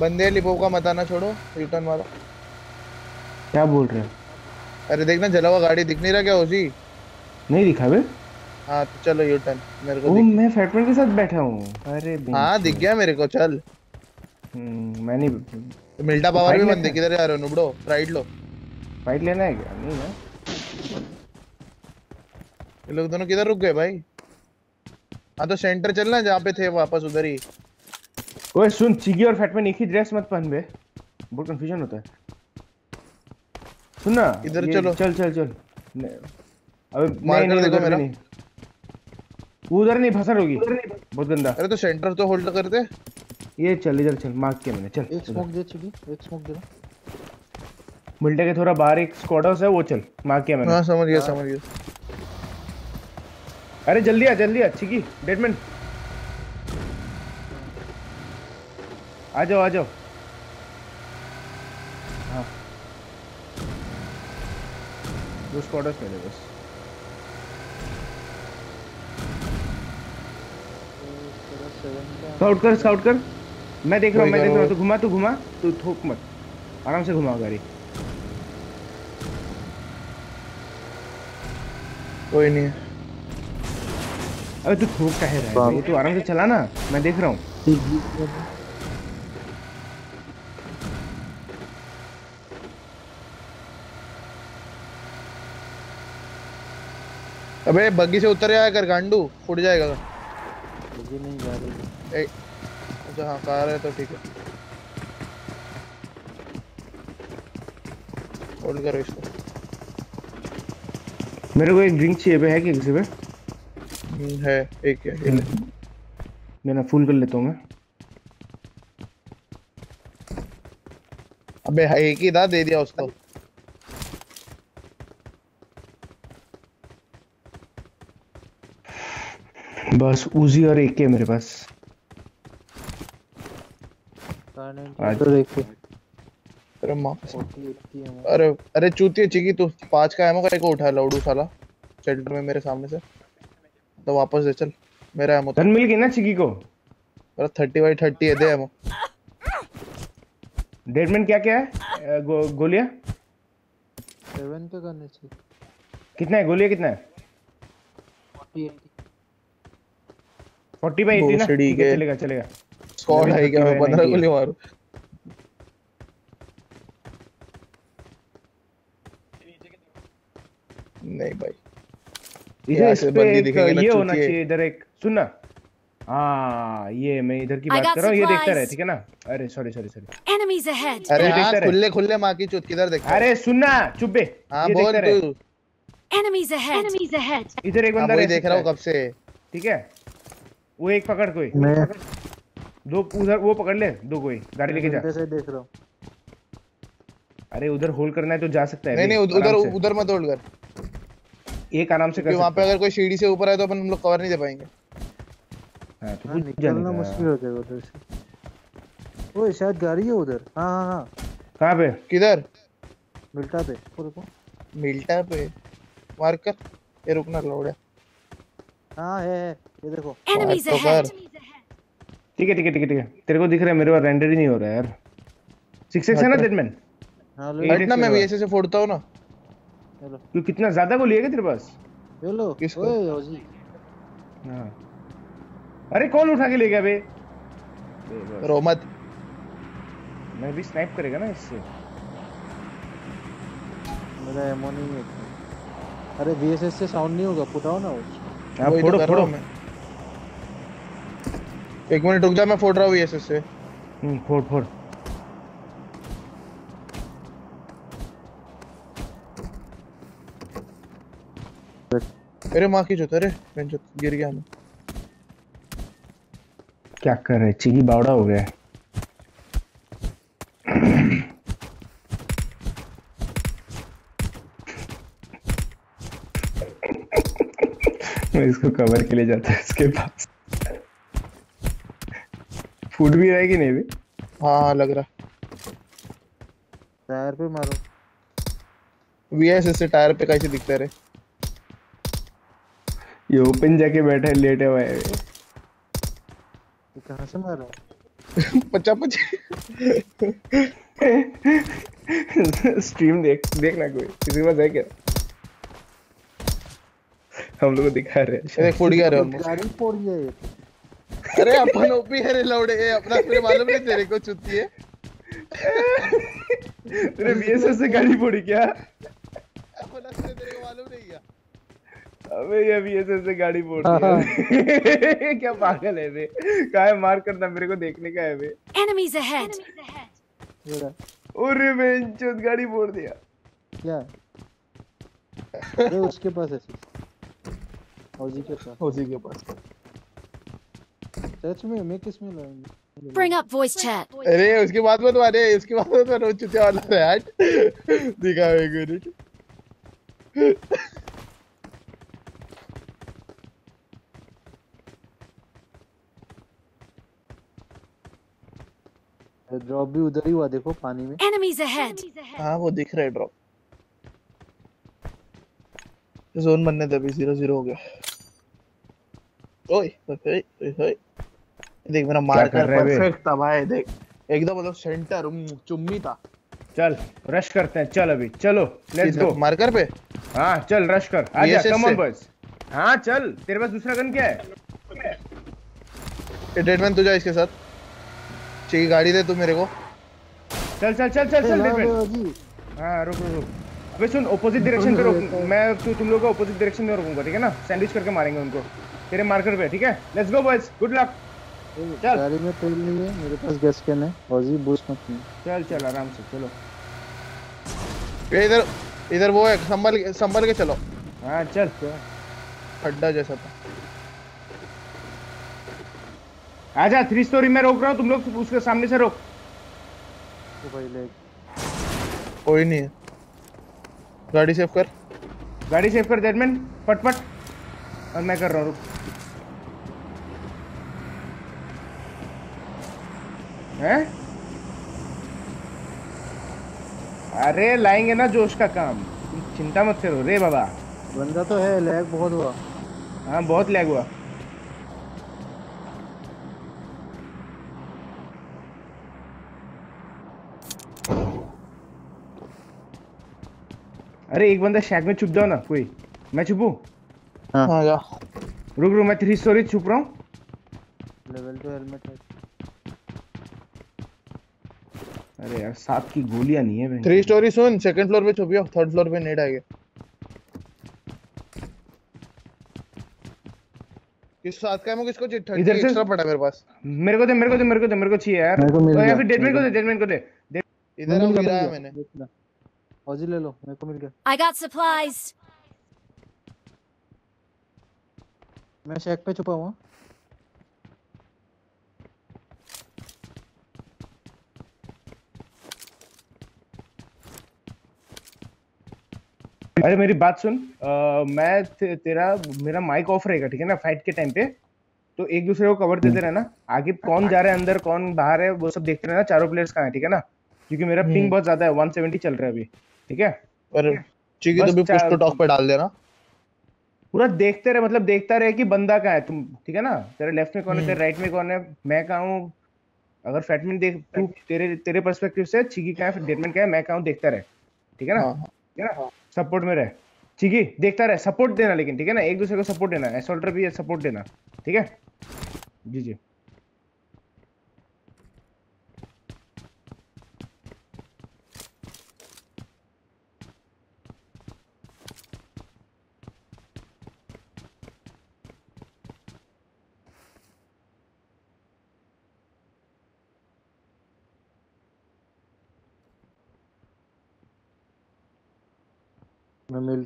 बंदे लिपो का मत आना छोड़ो रिटर्न मारो क्या बोल रहे हो? अरे देखना जला हुआ गाड़ी दिख नहीं रहा क्या उसी नहीं दिखा बे। हाँ तो चलो यू टर्न मेरे को ओ मैं फैटमैन के साथ बैठा हूँ। अरे हाँ दिख गया मेरे को चल। हम्म, मैं नहीं तो मिल्टा पावर भी बंदे किधर जा रहे हो नुबड़ो राइट लो। फाइट लेना है क्या? नहीं ना ये लोग दोनों किधर रुक गए भाई? हाँ तो सेंटर चलना जहाँ पे थे वापस उधर ही। ओए सुन चिगी और फैटमैन एक ही ड्रेस मत पहन बे। बहुत कंफ्यूजन होता है। सुन ना इधर चलो। चल चल चल। अबे नहीं मार्कर नहीं देखो मेरा। उधर नहीं फंसा होगी। बहुत गंदा। अरे तो सेंटर तो होल्ड करते ये चल इधर चल मार्क किया मैंने चल एक स्मोक दे चुकी एक स्मोक दे। मिल्टे के थोड़ा बाहर एक स्क्वाड हाउस है वो चल मार्क किया मैंने। हाँ समझ गया समझ गया। अरे जल्दी आ जल्दी आ चिकी डेडमैन। आ जाओ आ जाओ हाँ। दो स्क्वाड हाउस मिले बस। स्काउट कर स्काउट कर। मैं देख रहा हूँ मैं देख रहा हूँ। तू घुमा तू घुमा। तू ठोक मत। आराम से घुमाओ गाड़ी। कोई नहीं। अबे तू थोक काहे रहा है भाई तू आराम से चला ना। मैं देख रहा हूँ। अबे बग्गी से उतर आया कर गांडू। फुट जाएगा। मुझे नहीं जा रही। ए, अच्छा हाँ कार है तो ठीक है। होल्ड करो इसको। मेरे को एक ड्रिंक चाहिए पे है क्या किसी पे? हम्म, है एक है ये ले। मैं ना फुल कर लेता हूँ मैं। अबे है एक ही था दे दिया उसको। बस उजी और एक के मेरे पास। तो देख। के तेरे माँ। कसम। 40 80 है अरे अरे चूतिया चिकी तू पाँच का एमो का एक उठा लौडू साला। शेल्टर में मेरे सामने से। तो वापस दे चल। मेरा एमो गन मिल गई ना चिकी को मेरा थर्टी बाई थर्टी है दे एमो डेडमैन क्या क्या है? गो, गोलियाँ? सेवन पे करने चाहिए। कितना है? गोलियाँ कितना है? 40 80 फोर्टी बाई एटी ना? ठीक है, चलेगा चलेगा। स्क्वाड है क्या मैं? 35 पंद्रह 90 गोली मारू। नहीं भाई। इधर इस पे बंदी एक ये होना चाहिए इधर एक सुनना। हाँ ये मैं इधर की बात कर रहा हूँ ये देखता रहे ठीक है ना? अरे sorry sorry sorry Enemies ahead! अरे हाँ देखता रहे। खुले खुले माँ की चूत किधर देखता? अरे सुनना चुप बे। हाँ बोल रहे। तू। Enemies ahead! Enemies ahead! इधर एक हाँ बंदा देख रहा हूँ। कब से। ठीक है? वो एक पकड़ कोई। मैं दो उधर वो पकड़ ले। दो कोई गाड़ी लेके जा। से देख रहा हूँ। अरे उधर होल्ड करना है तो जा सकता है। नहीं नहीं उधर उधर मत होल्ड कर। एक आराम से कर क्योंकि वहाँ पे अगर कोई सीढ़ी से ऊपर आए तो अपन हम लोग कवर नहीं दे पाएँगे। है तो हाँ, कुछ निकलना मुश्किल हो जाएगा उधर से। ओए शायद गाड़ी है उधर। हाँ हाँ हाँ। कहाँ पे? किधर? मिलता पे। रुको रुको। मिल्टा पे। मार कर। ये रुकना लोड़ा हाँ है है। ये देखो। तो! ठीक है ठीक है ठीक है ठीक है। तेरे को दिख रहा है मेरे पास रेंडर ही नहीं हो रहा है यार। सिक्स एक्स है ना डेडमैन हाँ लो ना मैं वीएसए से फोड़ता हूँ ना। चलो। तू कितना ज़्यादा गोली है क्या तेरे पास? ये लो। किसको? ओए ओजी। हाँ। अरे कौन उठा के ले गया बे? रो मत मैं भी स्नाइप करेगा ना इससे। मेरा एमो नहीं है अरे वीएसएस से साउंड नहीं होगा फुटाओ ना वो। हाँ तो फोड़ो फोड़ो। मैं। एक मिनट रुक जा मैं फोड़ रहा हूँ वीएसए से हम्म फोड़ फोड़। अरे माँ की चूत अरे गिर गया मैं क्या कर रहे चिगी बावड़ा हो गया मैं इसको कवर के लिए जाता है इसके पास। फूट भी रहा है कि नहीं भी हाँ हाँ लग रहा। टायर पे मारो। वीएसए से टायर पे कैसे दिखते रहे? ये ओपन जाके बैठा है लेटे हुआ है। ये कहाँ से मारा? पच्चा पच्ची स्ट्रीम देख देखना कोई। किसी के पास है क्या? हम लोग दिखा रहे हैं। फूट गया रे। गाड़ी फोड़ गया ये। अरे अपन ओपी है रे लौड़े। ये अपना फिर मालूम नहीं तेरे को चुती है। तेरे बीएसएस से गाड़ी फोड़ी क्या? अपना फिर तेरे को मालूम नहीं क्या अबे ये बीएसएस से गाड़ी फोड़ दिया क्या पागल है बे कहा है? मार करना मेरे को देखने का है बे Enemies ahead. ये रहा। अरे बेंचोद गाड़ी फोड़ दिया। क्या? अरे उसके पास है। फौजी के पास। उसी के पास। सच में मैं किसमें लाऊँगी Bring up voice chat. अरे उसके बाद मत मारे उसके बाद मत मारो चुतिया वाला है हट दिखा एक मिनट ड्रॉप भी उधर ही हुआ देखो पानी में। Enemies ahead. हाँ वो दिख रहा है ड्रॉप जोन बनने दे अभी ज़ीरो ज़ीरो हो गया। ओए ओए ओए ओए, ओए। देख मेरा मार कर है? परफेक्ट था भाई देख। एकदम मतलब सेंटर चुम्मी था। चल रश करते हैं। चल अभी चलो लेट्स गो मार्कर पे? हाँ चल रश कर। आजा कम ऑन। बॉयज़ हाँ चल तेरे पास दूसरा गन क्या है? ट्रीटमेंट तू जा इसके साथ। चाहिए गाड़ी दे तू मेरे को। चल चल चल चल चल फौजी हाँ रुक रुक रुक। अबे सुन ऑपोजिट डायरेक्शन पे रोक। मैं तू तुम लोग को ऑपोजिट डायरेक्शन में रोकूँगा ठीक है ना? सैंडविच करके मारेंगे उनको। तेरे मार्कर पे ठीक है? Let's go boys good luck चल। गाड़ी में तेल नहीं है मेरे पास गैस कैन है। फौजी बूस्ट मत नहीं चल चल आराम से चलो। ये इधर इधर वो है संभल के संभल के चलो। हाँ चल। खड्डा जैसा था। आजा थ्री स्टोरी में रोक रहा हूँ तुम लोग उसके सामने से रोक। तो भाई ले कोई नहीं है। गाड़ी सेव कर। गाड़ी सेव कर डेडमैन फट फट और मैं कर रहा हूँ रुक। हैं? अरे लाएँगे ना जोश का काम। चिंता मत करो। रे बाबा। बंदा तो है लैग बहुत हुआ। हाँ बहुत लैग हुआ। अरे एक बंदा शैक में छुप जाओ ना कोई। मैं छुपू? हाँ। हाँ जा। रुक रुक मैं थ्री स्टोरी छुप रहा हूँ। लेवल टू हेलमेट है। अरे यार सात की गोलियाँ नहीं है बहन थ्री स्टोरी सुन सेकंड फ्लोर पे छुपियो थर्ड फ्लोर पे नेट आएगा किस साथ का है किसको चिट्ठा इधर से- एक्स्ट्रा पड़ा मेरे पास। मेरे को दे मेरे को दे मेरे को दे मेरे को चाहिए यार। मेरे को मिल या गया, फिर डेडमैन को दे डेडमैन को दे। इधर हम गया, गिराया मैंने। गया, फौजी ले लो मेरे को मिल गया। I got supplies. मैं शैक पे छुपा हुआ। अरे मेरी बात सुन अ, मैं ते, तेरा मेरा माइक ऑफ़ रहेगा ठीक है ना फाइट के टाइम पे? तो एक दूसरे को कवर देते रहना। आगे कौन जा रहा है अंदर कौन बाहर है वो सब देखते रहना चारों प्लेयर्स कहाँ है ठीक है ना? क्योंकि मेरा पिंग बहुत ज़्यादा है 170 चल रहा है अभी ठीक है? और चीकी तो भी पुश टू टॉक पे डाल देना। पूरा देखते रहे मतलब देखता रहे कि बंदा कहाँ है तुम ठीक है ना? तेरे लेफ़्ट में कौन है तेरे राइट में कौन है? मैं कहाँ हूँ? अगर फैटमिन देख तू तेरे तेरे पर्सपेक्टिव से चिकी कहाँ है डेडमैन कहाँ है मैं कहाँ हूँ देखता रहे ठीक है ना? हाँ, हाँ। सपोर्ट में रहे। ठीक है? देखता रहे। सपोर्ट देना लेकिन, ठीक है ना? एक दूसरे को सपोर्ट देना एसोल्टर भी सपोर्ट देना। ठीक है? जी जी।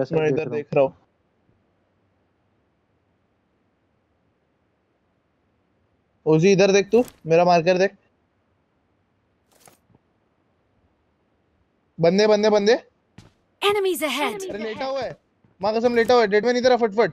से मैं देख इधर रहा हूँ। देख रहा हूँ। ओजी इधर देख तू मेरा मार्कर देख। बंदे बंदे बंदे। एनिमीज अहेड अरे लेटा हुआ है। माँ कसम लेटा हुआ है। डेड में इधर तेरा फटफट।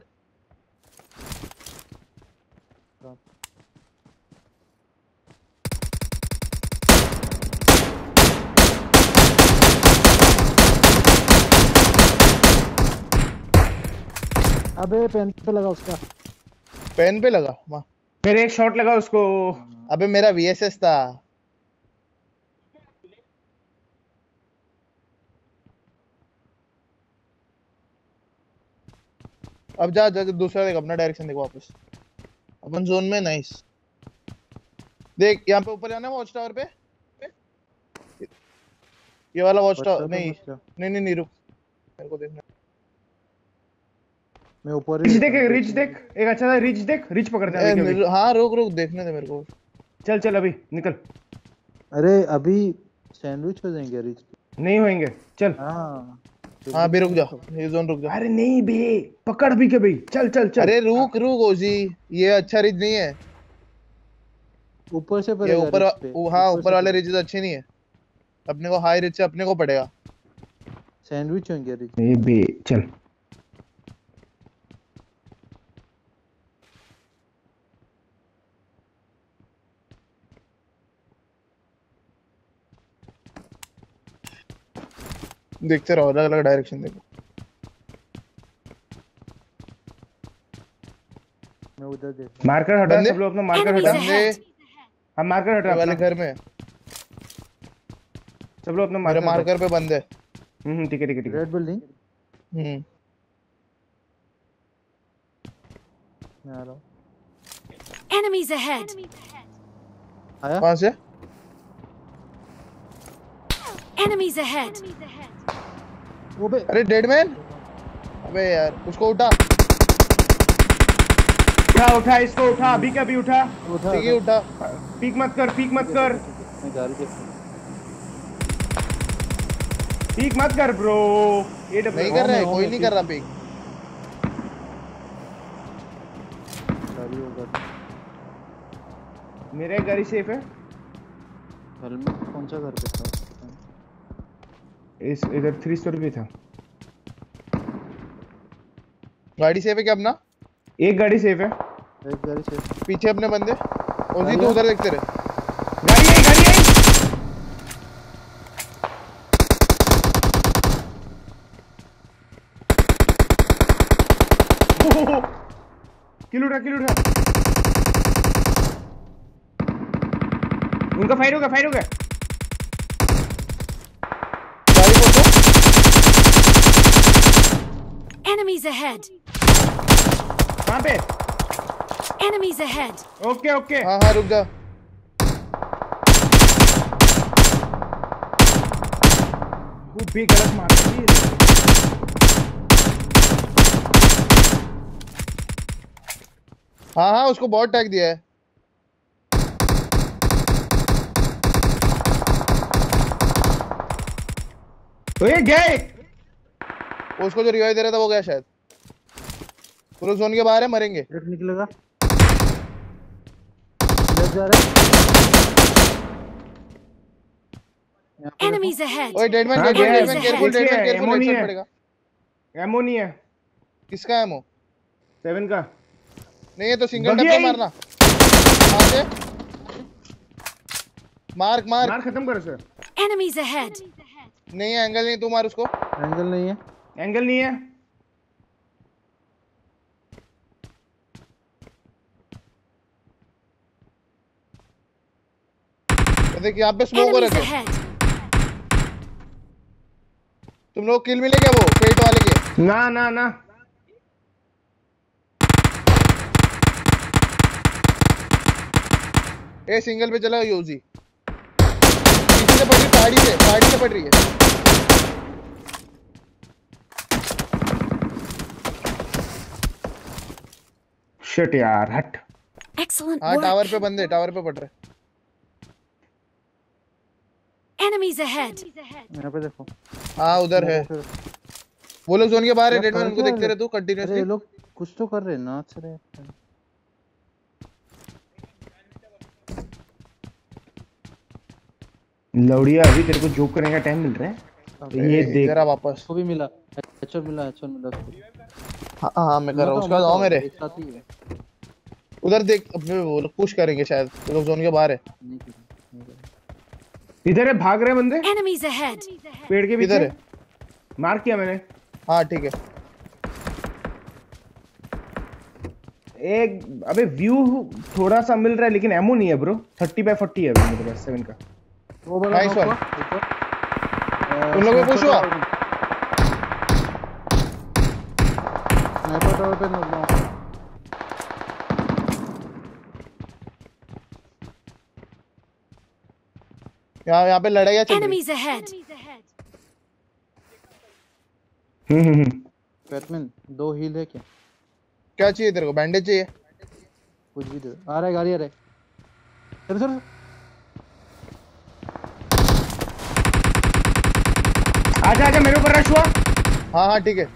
अबे पेन पे लगा उसका। पेन पे लगा माँ मेरे एक शॉट लगा उसको। अबे मेरा वीएसएस था। अब जा जा जा, दूसरा देख अपना डायरेक्शन देख वापस। अपन जोन में नाइस देख यहाँ पे ऊपर जाना है वॉच टावर पे? ये वाला वॉच टावर नहीं नहीं नहीं नहीं रुक। मेरे को देखना मैं ऊपर रिच ही देख रिच देख। एक अच्छा सा रिच देख रिच पकड़ते हैं। हाँ रुक रुक देखने दे मेरे को। चल चल अभी निकल। अरे अभी सैंडविच हो जाएँगे रिच नहीं होएँगे चल। हाँ हाँ अभी रुक जा ये जोन रुक जा। अरे नहीं बे पकड़ भी के भाई। चल चल चल। अरे रुक रुक ओजी ये अच्छा रिज नहीं है। ऊपर से ये पड़ेगा ऊपर हाँ ऊपर वाले। रिजेस अच्छे नहीं है। अपने को हाई रिच से अपने को पड़ेगा। सैंडविच होंगे रिच ए बे चल। देखते रहो अलग अलग डायरेक्शन देखो। मैं उधर देख मार्कर हटा? सब लोग अपना मार्कर हटा। ahead. हम मार्कर हटा वाले घर में। सब लोग अपना मेरे मार्कर। मार्कर पे बंदे। हम्म हम्म, ठीक है ठीक है ठीक है। Red building hmm. मैं आ रहा हूँ। Enemies ahead. आया? कहाँ से? Enemies ahead. वो बे अरे डेड मैन अबे यार उसको उठा। उठा उठा इसको उठा। अभी का भी उठा। उठा ठीक है उठा। पीक मत कर पीक मत कर। पीक मत कर ब्रो ये डब्ल्यू नहीं कर रहा है हो कोई नहीं कर रहा पिक। मेरा एक गाड़ी सेफ़ है। हेलमेट कौन सा घर पे था? इस इधर थ्री स्टोर भी था। गाड़ी सेफ़ है क्या अपना? एक गाड़ी सेफ़ है। एक गाड़ी से पीछे अपने बंदे। ओजी तू अरे। उधर देखते रहे। गाड़ी आई गाड़ी आई किल उठा किल उठा। उनका फायर हो गया फाइट हो गया। Enemies ahead. कहाँ पे? Enemies ahead. Okay okay. हाँ हाँ रुक जा। वो भी गलत मार रही है हाँ हाँ उसको बहुत टैग दिया है। तो ये गए। उसको जो रिवाइव दे रहा था वो गया शायद। पूरे जोन के बाहर है मरेंगे। एक निकलेगा। लेफ़्ट जा रहा है Enemies ahead. ओए dead man careful dead man careful dead man careful नहीं पड़ेगा। एमो नहीं है। किसका एमो सेवन का। नहीं है तो सिंगल टैप मारना कहाँ से मार्क मार मार। खत्म करो सर Enemies ahead. नहीं है एंगल नहीं तू मार उसको। एंगल नहीं है। एंगल नहीं है। ये देख यहाँ पे स्मोक हो Enemies रखे तुम लोग किल मिले क्या वो पेट वाले के? ना ना ना। ए सिंगल पे चला यूजी पीछे से पड़ रही पहाड़ी से पहाड़ी से पड़ रही है। शिट यार हट। Excellent हाँ टावर पे बंदे टावर पे पड़ रहे। Enemies ahead. यहाँ पे देखो। हाँ उधर है। वो लोग जोन के बाहर है यार, डेड मैन उनको देखते रहे? तू अरे ये लोग कुछ तो कर रहे हैं नाच रहे। हैं लौड़िया अभी तेरे को जोक करने का टाइम मिल रहा है। ये देख। जरा वापस। उसको भी मिला एचओ मिला एचओ मिला। हाँ हाँ मैं कर रहा हूँ। मैं उसका तो- आओ मेरे। तो उधर देख अपने वो लोग पुश करेंगे शायद। वो लोग जोन के बाहर है। इधर है भाग रहे बंदे। Enemies ahead. पेड़ के पीछे। है। मार किया मैंने। हाँ ठीक है। एक अबे व्यू थोड़ा सा मिल रहा है लेकिन एमो नहीं है ब्रो 30 बाय 40 है मेरे पास 7 का। वो बड़ा Nice knock one. हुआ, ऊपर उन लोगों को push हुआ? पे knock down। यहाँ यहाँ पे लड़ाइयाँ चल रही Enemies ahead. Hmm hmm hmm. Batman दो हील है क्या क्या चाहिए तेरे को बैंडेज चाहिए कुछ भी दे आ रहा है गाड़ी आ रहा है चलो चलो आजा आजा मेरे ऊपर रश हुआ। हाँ हाँ ठीक है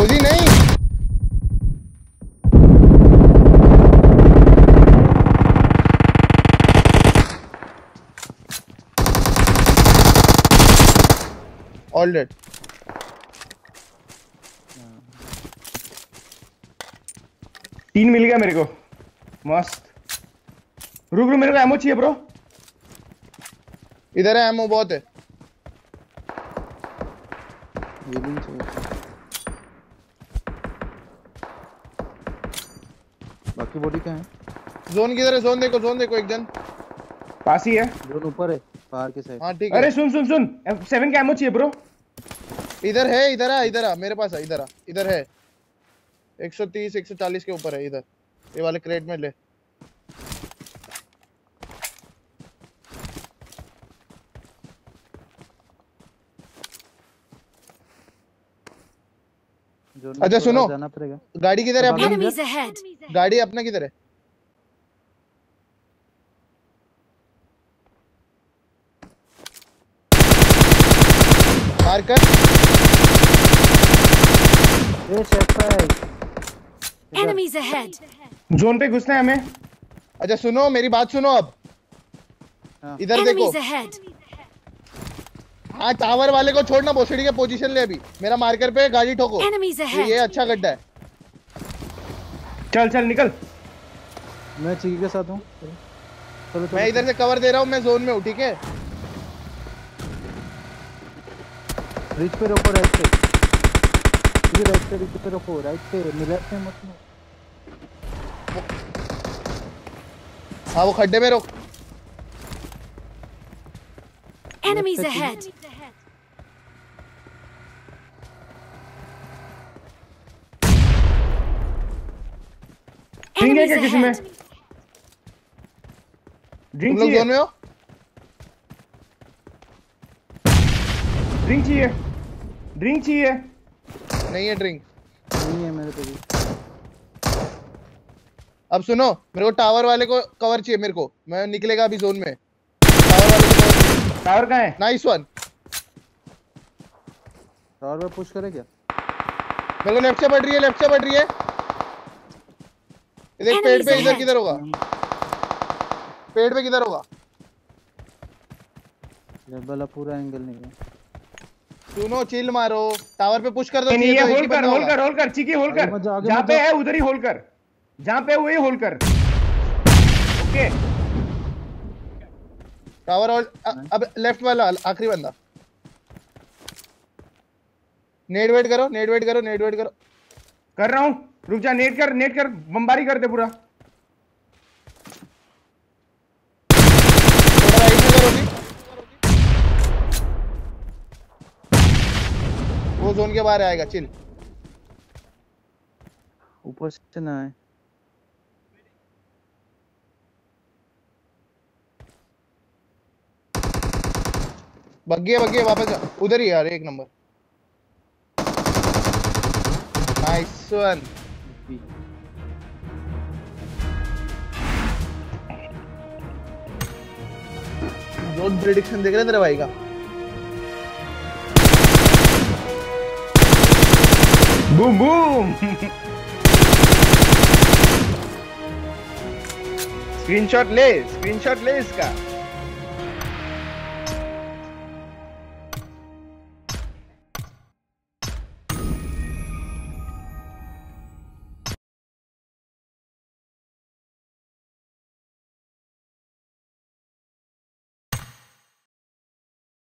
ओजी नहीं ऑल डेड तीन मिल गया मेरे को। मस्त। रुक रुक मेरे को एमो चाहिए ब्रो इधर है एमओ बहुत है। बाकी बॉडी कहाँ है? जोन किधर है? जोन देखो जोन देखो एक जन। पास ही है। जोन ऊपर है पहाड़ के साइड हाँ ठीक है। अरे सुन सुन सुन। सेवन का एमो चाहिए ब्रो इधर है इधर आ इधर आ मेरे पास है इधर आ इधर है। 130 140 के ऊपर है इधर। ये वाले क्रेट में ले। अच्छा, सुनो। गाड़ी किधर है अपनी? गाड़ी अपना किधर है? मार कर। जोन पे घुसना है हमें। अच्छा सुनो मेरी बात सुनो अब। हाँ। इधर देखो। हाँ टावर वाले को छोड़ना भोसड़ी के पोजीशन ले अभी। मेरा मार्कर पे गाड़ी ठोको। ये अच्छा गड्ढा है। चल चल निकल। मैं चिकी के साथ हूँ। मैं इधर से कवर दे रहा हूँ मैं जोन में हूँ ठीक है? रिच पे रोको राइट पे ये राइट पे रिच पे रोको राइट पे मिलर पे मत लो हाँ वो खड्डे में रोक। Enemies Left ahead. ड्रिंक है क्या किसी में? ड्रिंक लोग जोन में हो? ड्रिंक चाहिए। ड्रिंक चाहिए। नहीं है ड्रिंक नहीं है मेरे पे भी। अब सुनो मेरे को टावर वाले को कवर चाहिए मेरे को। मैं निकलेगा अभी जोन में। टावर वाले को कवर टावर कहाँ है? नाइस वन टावर पे पुश करे क्या? मेरे को लेफ़्ट से बढ़ रही है लेफ़्ट से बढ़ रही है। इधर पेड़ पे इधर किधर होगा? पेड़ पे किधर होगा? लेवल अब पूरा एंगल नहीं है। सुनो चिल मारो टावर पे पुश कर दो नहीं ये तो होल्ड कर होल्ड कर होल्ड कर चिकी होल्ड कर। जहाँ पे है उधर ही होल्ड कर। जहाँ पे वही होल्ड कर। ओके। टावर और अब लेफ़्ट वाला आखिरी बंदा। नेट वेट करो नेट वेट करो नेट वेट करो। कर रहा हूँ। रुक जा नेट कर नेट कर बमबारी कर दे पूरा थोड़ा राइट में करो अभी वो जोन के बाहर आएगा चिल ऊपर से ना है बग्गे बग्गे वापस जा। उधर ही यार एक number. Nice one zone prediction देख रहे तेरे भाई का? बूम बूम स्क्रीनशॉट ले स्क्रीनशॉट ले इसका।